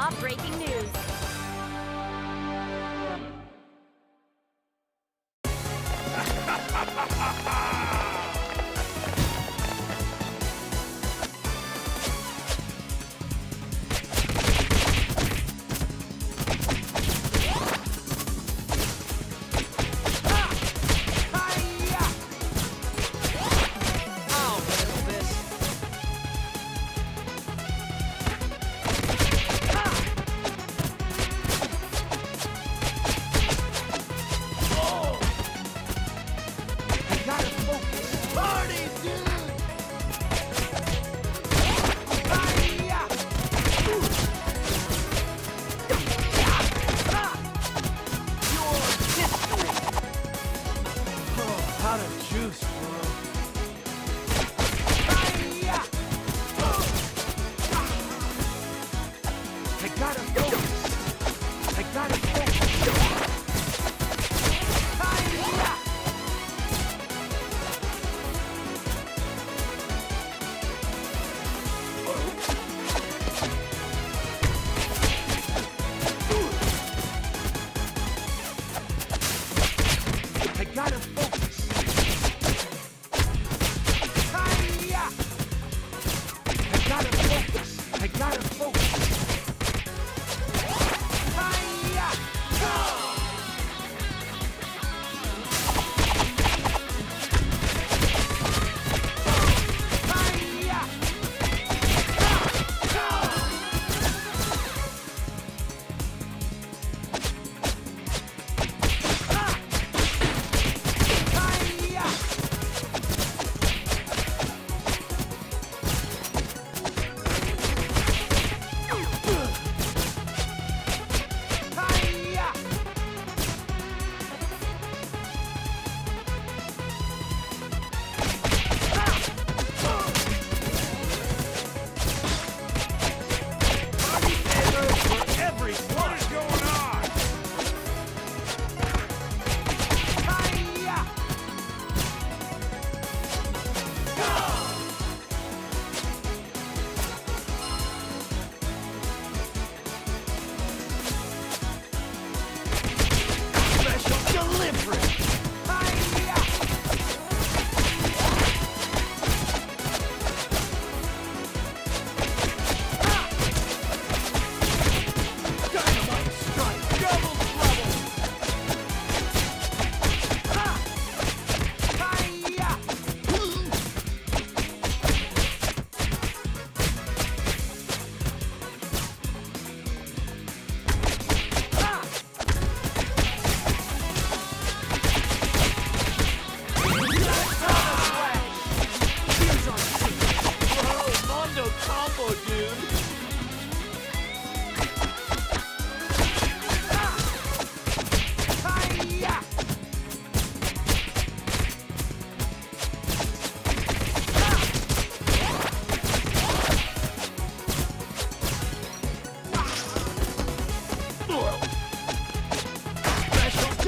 Stop breaking. Out of juice, bro.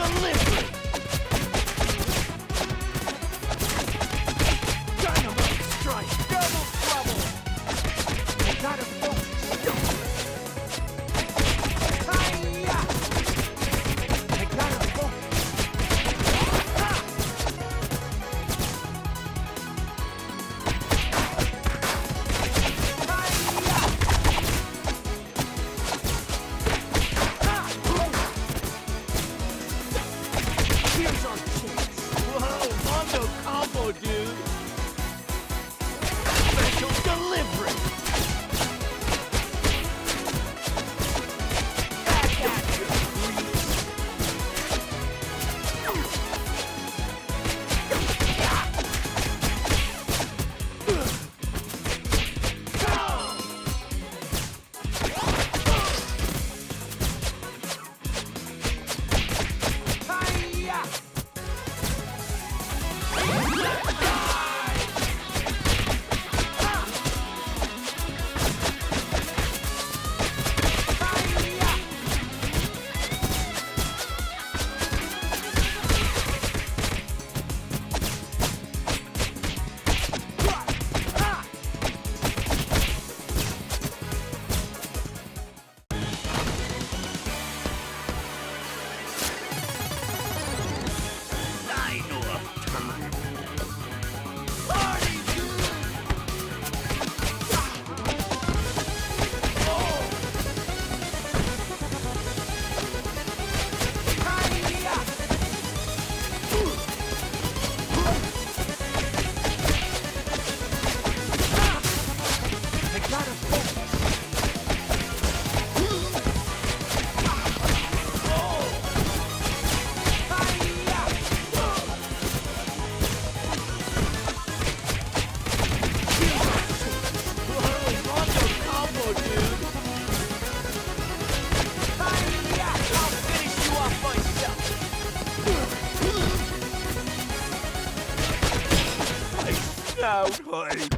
Delivery. now, boy.